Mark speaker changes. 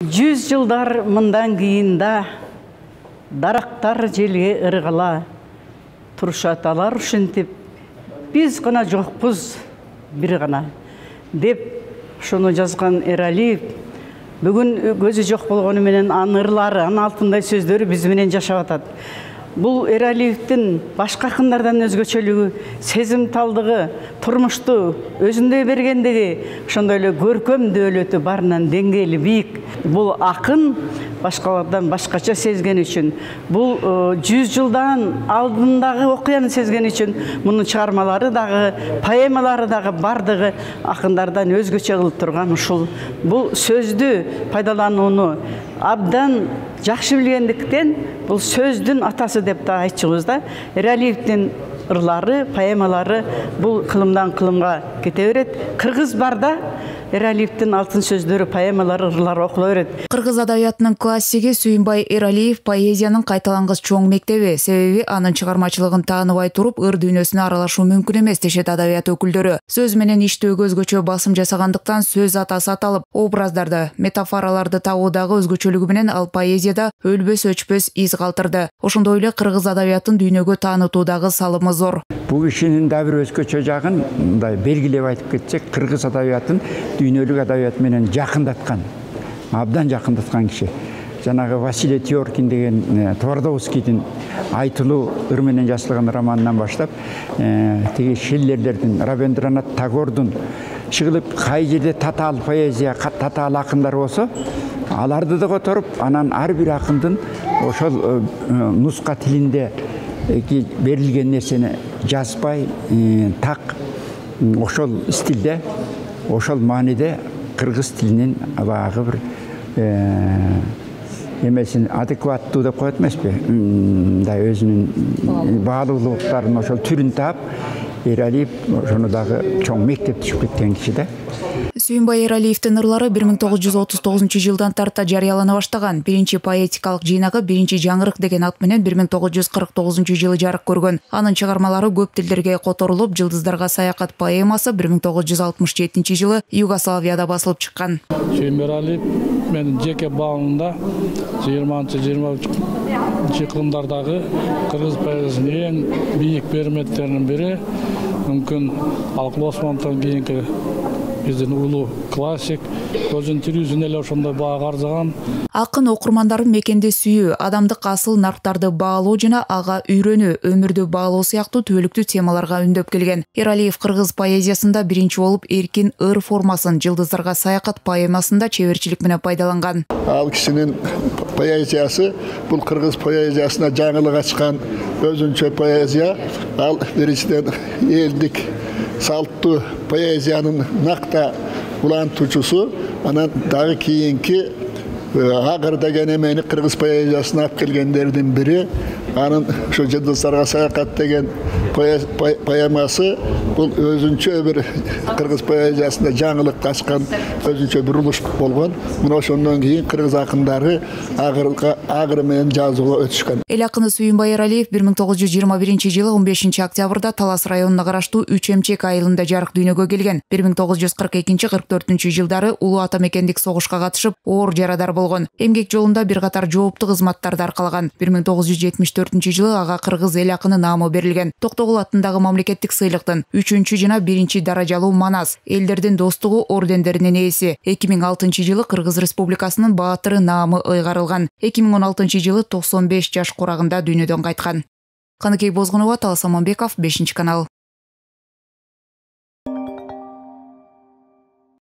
Speaker 1: жүз жылдар мындан кийин да дарактар желге ыргала турушаталар ушинтип биз гана жокпуз бир гана деп ошону жазган эралиев бүгүн көзү жок болгону менен анын ырлары алтындай сөздөрү биз менен жашап атат бул эралиевдин башка акындардан өзгөчөлүгү сезимталдыгы турмушту өзүндөй бергендиги ошондой эле көркөм дөөлөтү баарынан деңгээли бийик бул акын башкалардан башкача сезген үчүн. Бул жүз жылдан алдындагы окуяны сезген үчүн мунун чыгармалары дагы поэмалары дагы баардыгы акындардан өзгөчө кылып турган ушул. Бул сөздү пайдаланууну абдан жакшы билгендиктен бул сөздүн атасы деп да айтчубуз да эралиевдин ырлары поэмалары бул кылымдан кылымга кете берет. Кыргыз барда эралиевдин алтын сөздөрү поэмалары ырлары окула берет
Speaker 2: кыргыз адабиятынын классиги сүйүнбай эралиев поэзиянын кайталангыс чоң мектеби себеби анын чыгармачылыгын тааныбай туруп ыр дүйнөсүнө аралашуу мүмкүн эмес дешет адабият өкүлдөрү сөз менен иштөөгө өзгөчө басым жасагандыктан сөз атасы аталып образдарды метафораларды табуу дагы өзгөчөлүгү менен ал поэзияда өлбөс өчпөс из калтырды ошондой эле кыргыз адабиятын дүйнөгө таанытуудагы салымы зор.
Speaker 3: Кишинин дагы бир өзгөчө жагын мындай белгилеп айтып кетсек кыргыз адабиятын дүйнөлүк адабият менен жакындаткан абдан жакындаткан киши жанагы василий теоркин деген твардовскийдин айтылуу ыр менен жазылган романынан баштап тиги шиллерлердин рабиндранат тагордун чыгылып кай жерде татаал поэзия татаал акындар болсо аларды да которуп анан ар бир акындын ошол нуска тилинде берилген нерсени жазбай так ошол стилде ошол мааниде кыргыз тилинин баягы бир эмесин адекваттуу деп коет эмеспи мындай өзүнүн баалуулуктарын ошол түрүн таап эралиев ошону дагы чоң мектеп түшүп кеткен киши да
Speaker 2: сүйүнбай эралиевдин ырлары бир миң тогуз жүз отуз тогузунчу жылдан тарта жарыялана баштаган биринчи поэтикалык жыйнагы биринчи жаңырык деген ат менен бир миң тогуз жүз кырк тогузунчу жылы жарык көргөн анын чыгармалары көп тилдерге которулуп жылдыздарга саякат поэмасы бир миң тогуз жүз алтымыш жетинчи жылы югославияда басылып чыккан
Speaker 4: сүйүнбай эралиев менин жеке баамымда жыйырманчы жыйырма үчүнчү кылымдардагы кыргыз поэзиясынын эң бийик берметтеринин бири мүмкүн алкул осмоновдон биздин улуу классик өзүнүн тирүүсүн эле ошондой баага арзаган
Speaker 2: акын окурмандарын мекенди сүйүү адамдык асыл нарктарды баалоо жана ага үйрөнүү өмүрдү баалоо сыяктуу түбөлүктүү темаларга үндөп келген. Эралиев кыргыз поэзиясында биринчи болуп эркин ыр формасын жылдыздарга саякат поэмасында чеберчилик менен пайдаланган
Speaker 5: ал кишинин поэзиясы бул кыргыз поэзиясына жаңылык ачкан өзүнчө поэзия. Ал биринчиден элдик салттуу поэзиянын накта улантуучусу анан дагы кийинки агыр деген эмени кыргыз поэзиясына алып келгендердин бири анын ушу жылдыздарга саякат деген поэмасы бул өзүнчө бир кыргыз поэзиясында жаңылык ачкан өзүнчө бир урулуш болгон. Мына ошондон кийин кыргыз акындары агыр менен жазууга өтүшкөн.
Speaker 2: Эл акыны сүйүнбай эралиев бир миң тогуз жүз жыйырма биринчи жылы он бешинчи октябрда талас районуна караштуу үч эмчек айылында жарык дүйнөгө келген. бир миң тогуз жүз кырк экинчи кырк төртүнчү жылдары улуу ата мекендик согушка катышып оор жарадар болгон. Эмгек жолунда бир катар жоопту кызматтарды аркалаган. бир миң тогуз жүз жетимиш төртүнчү жылы ага кыргыз эл акыны наамы берилген токтогул атындагы мамлекеттик сыйлыктын үчүнчү жана биринчи даражалуу манас элдердин достугу ордендеринин ээси. Эки миң алтынчы жылы кыргыз республикасынын баатыры наамы ыйгарылган. Эки миң он алтынчы жылы токсон беш жаш курагында дүйнөдөн кайткан. Каныкей бозгунова талас аманбеков бешинчи канал